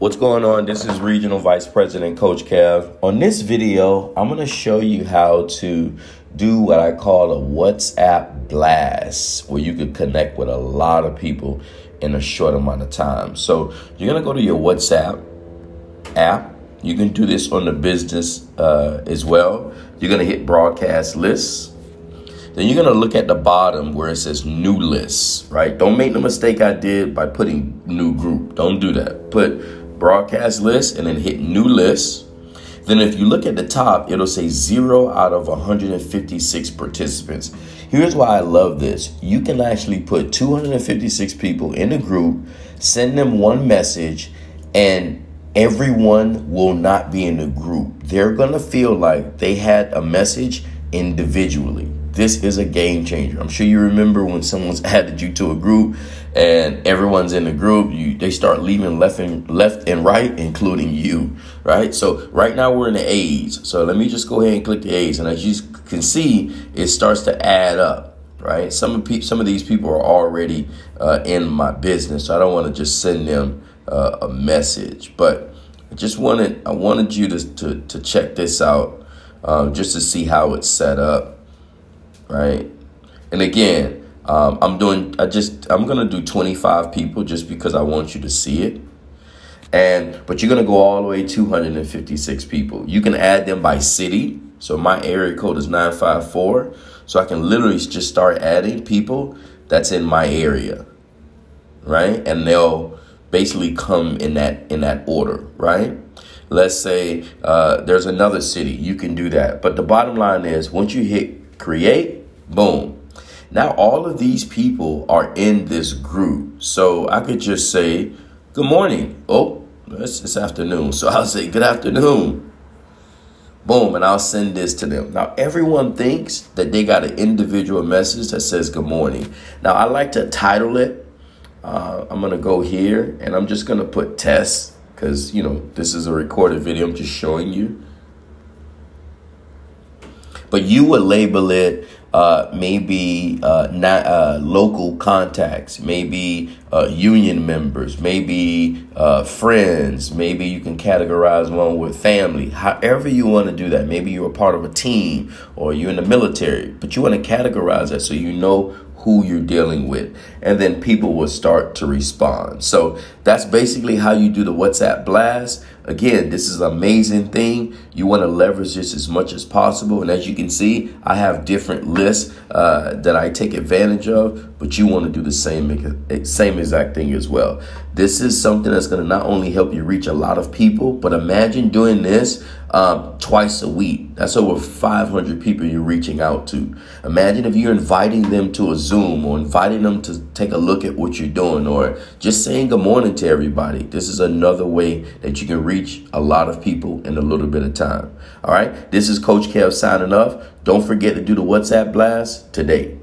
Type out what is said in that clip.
What's going on? This is Regional Vice President Coach Kev. On this video, I'm going to show you how to do what I call a WhatsApp blast, where you could connect with a lot of people in a short amount of time. So you're going to go to your WhatsApp app. You can do this on the business uh, as well. You're going to hit broadcast lists. Then you're going to look at the bottom where it says new lists, right? Don't make the mistake I did by putting new group. Don't do that. Put broadcast list and then hit new list. Then if you look at the top, it'll say zero out of 156 participants. Here's why I love this. You can actually put 256 people in a group, send them one message, and everyone will not be in the group. They're to feel like they had a message individually. This is a game changer. I'm sure you remember when someone's added you to a group and everyone's in the group, you they start leaving left and left and right, including you, right? So right now we're in the A's. So let me just go ahead and click the A's, and as you can see, it starts to add up, right? Some of pe- some of these people are already uh, in my business, so I don't want to just send them uh, a message, but I just wanted I wanted you to to, to check this out, um, just to see how it's set up right? And again, um, I'm doing, I just, I'm going to do 25 people just because I want you to see it. And, but you're going to go all the way 256 people. You can add them by city. So my area code is 954. So I can literally just start adding people that's in my area. Right. And they'll basically come in that, in that order. Right. Let's say uh, there's another city. You can do that. But the bottom line is once you hit create, boom. Now all of these people are in this group. So I could just say, good morning. Oh, it's, it's afternoon. So I'll say, good afternoon. Boom, and I'll send this to them. Now, everyone thinks that they got an individual message that says good morning. Now, I like to title it. Uh, I'm going to go here and I'm just going to put test because, you know, this is a recorded video. I'm just showing you but you would label it uh, maybe uh, not uh, local contacts, maybe uh, union members, maybe uh, friends. Maybe you can categorize one with family. However you want to do that. Maybe you're a part of a team or you're in the military, but you want to categorize that so you know who you're dealing with. And then people will start to respond. So that's basically how you do the WhatsApp blast. Again, this is an amazing thing. You want to leverage this as much as possible. And as you can see, I have different lists uh, that I take advantage of, but you want to do the same, same exact thing as well. This is something that's going to not only help you reach a lot of people, but imagine doing this um, twice a week. That's over 500 people you're reaching out to. Imagine if you're inviting them to a Zoom or inviting them to take a look at what you're doing or just saying good morning to everybody. This is another way that you can reach a lot of people in a little bit of time. All right. This is Coach Kev signing off. Don't forget to do the WhatsApp blast today.